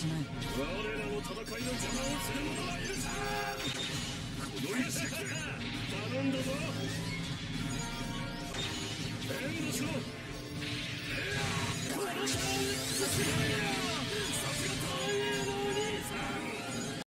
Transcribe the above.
じゃない。我らの戦いの邪魔をする者は許ささこの一撃で頼んだぞ援護しろ